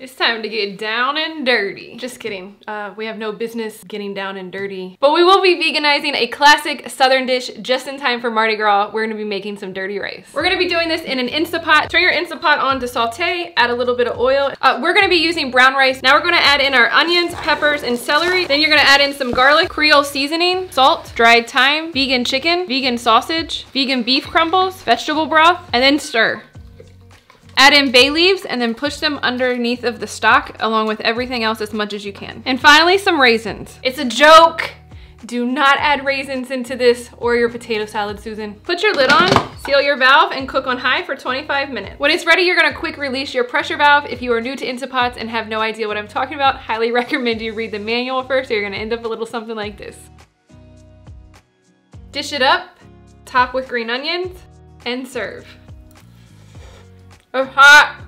It's time to get down and dirty. Just kidding. Uh, we have no business getting down and dirty. But we will be veganizing a classic Southern dish just in time for Mardi Gras. We're gonna be making some dirty rice. We're gonna be doing this in an Instapot. Turn your Instapot on to saute, add a little bit of oil. Uh, we're gonna be using brown rice. Now we're gonna add in our onions, peppers, and celery. Then you're gonna add in some garlic, Creole seasoning, salt, dried thyme, vegan chicken, vegan sausage, vegan beef crumbles, vegetable broth, and then stir. Add in bay leaves and then push them underneath of the stock along with everything else as much as you can. And finally, some raisins. It's a joke. Do not add raisins into this or your potato salad, Susan. Put your lid on, seal your valve, and cook on high for 25 minutes. When it's ready, you're gonna quick release your pressure valve. If you are new to Instapots and have no idea what I'm talking about, highly recommend you read the manual first or you're gonna end up a little something like this. Dish it up, top with green onions, and serve. It's hot.